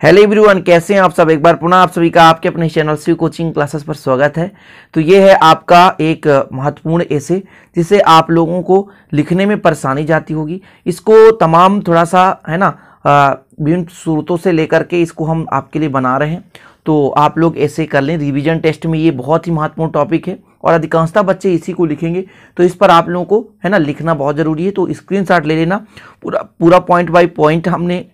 Hello everyone, कैसे हैं आप सब? एक बार पुनः आप सभी का आपके अपने चैनल सी कोचिंग क्लासेस पर स्वागत है। तो ये है आपका एक महत्वपूर्ण ऐसे, जिसे आप लोगों को लिखने में परेशानी जाती होगी। इसको तमाम थोड़ा सा, है ना विभिन्न स्रोतों से लेकर के इसको हम आपके लिए बना रहे हैं। तो आप लोग ऐसे कर लें। रिविजन टेस्ट में ये बहुत ही महत्वपूर्ण टॉपिक है और अधिकांशता बच्चे इसी को लिखेंगे। तो इस पर आप लोगों को, है ना, लिखना बहुत ज़रूरी है। तो स्क्रीनशॉट ले लेना। पूरा पूरा पॉइंट बाय पॉइंट हमने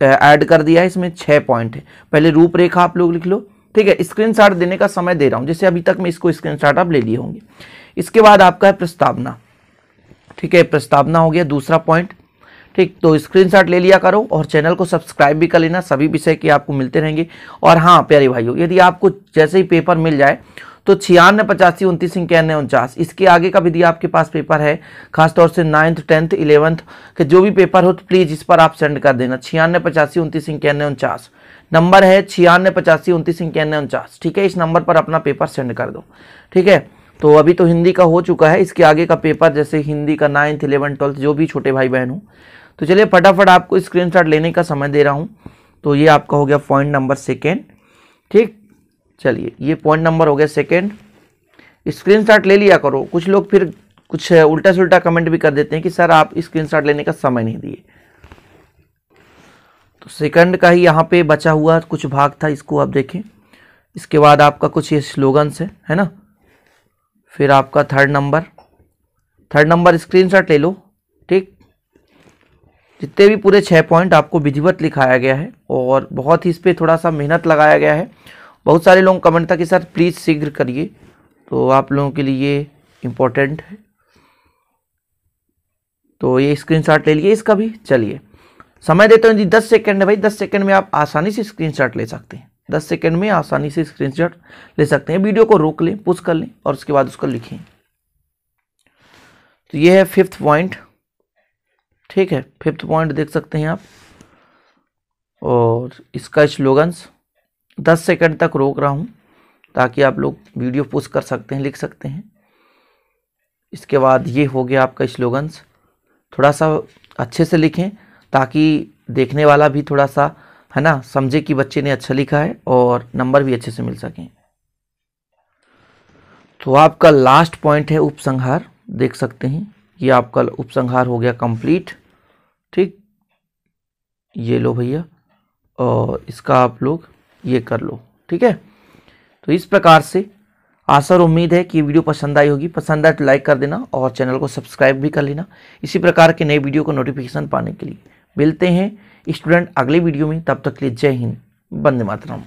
ऐड कर दिया है, इसमें छः पॉइंट है। पहले रूपरेखा आप लोग लिख लो, ठीक है? स्क्रीनशॉट देने का समय दे रहा हूँ जैसे अभी तक मैं इसको स्क्रीनशॉट आप ले लिए होंगे। इसके बाद आपका है प्रस्तावना, ठीक है? प्रस्तावना हो गया दूसरा पॉइंट ठीक? तो स्क्रीनशॉट ले लिया करो और चैनल को सब्सक्राइब भी कर लेना, सभी विषय के आपको मिलते रहेंगे। और हाँ प्यारे भाइयों, यदि आपको जैसे ही पेपर मिल जाए तो छियानवे, पचासी, उनतीस, इक्यानवे, उनचास। इसके आगे का विधि आपके पास पेपर है, खासतौर से नाइन्थ टेंथ इलेवंथ के जो भी पेपर हो तो प्लीज़ इस पर आप सेंड कर देना। छियानवे, पचासी, उनतीस, इक्यानवे, उनचास। नंबर है छियानवे, पचासी, उनतीस, इक्यानवे, उनचास। ठीक है, इस नंबर पर अपना पेपर सेंड कर दो। ठीक है तो अभी तो हिंदी का हो चुका है। इसके आगे का पेपर जैसे हिंदी का नाइन्थ इलेवन ट्वेल्थ जो भी छोटे भाई बहन हो। तो चलिए, फटाफट आपको स्क्रीन लेने का समय दे रहा हूँ। तो ये आपका हो गया पॉइंट नंबर सेकेंड ठीक चलिए, ये पॉइंट नंबर हो गया सेकेंड स्क्रीनशॉट ले लिया करो। कुछ लोग फिर कुछ उल्टा सुल्टा कमेंट भी कर देते हैं कि, सर, आप स्क्रीनशॉट लेने का समय नहीं दिए। तो सेकंड का ही यहाँ पे बचा हुआ कुछ भाग था, इसको आप देखें। इसके बाद आपका कुछ ये स्लोगन्स है है ना? फिर आपका third number third number screenshot ले लो, ठीक? जितने भी पूरे छः पॉइंट आपको विधिवत लिखाया गया है और बहुत ही इस पर थोड़ा सा मेहनत लगाया गया है। बहुत सारे लोग कमेंट था कि सर प्लीज़ शीघ्र करिए। तो आप लोगों के लिए इम्पोर्टेंट है। तो ये स्क्रीनशॉट ले लिए, इसका भी चलिए। समय देते हैं जी, दस सेकेंड है भाई। दस सेकेंड में आप आसानी से स्क्रीनशॉट ले सकते हैं। दस सेकेंड में आसानी से स्क्रीनशॉट ले सकते हैं। वीडियो को रोक लें पुश कर लें और उसके बाद उसको लिखें। तो ये है फिफ्थ पॉइंट ठीक है फिफ्थ पॉइंट देख सकते हैं आप। और इसका स्लोगन्स दस सेकंड तक रोक रहा हूँ, ताकि आप लोग वीडियो पोस्ट कर सकते हैं, लिख सकते हैं। इसके बाद ये हो गया आपका स्लोगन्स। थोड़ा सा अच्छे से लिखें, ताकि देखने वाला भी थोड़ा सा, है ना, समझे कि बच्चे ने अच्छा लिखा है और नंबर भी अच्छे से मिल सकें। तो आपका लास्ट पॉइंट है उपसंहार, देख सकते हैं। ये आपका उपसंहार हो गया कंप्लीट ठीक? ये लो भैया, और इसका आप लोग ये कर लो, ठीक है? तो इस प्रकार से आशा और उम्मीद है कि वीडियो पसंद आई होगी। पसंद आए तो लाइक कर देना और चैनल को सब्सक्राइब भी कर लेना। इसी प्रकार के नए वीडियो को नोटिफिकेशन पाने के लिए। मिलते हैं स्टूडेंट अगले वीडियो में। तब तक के लिए जय हिंद। बंदे मातरम।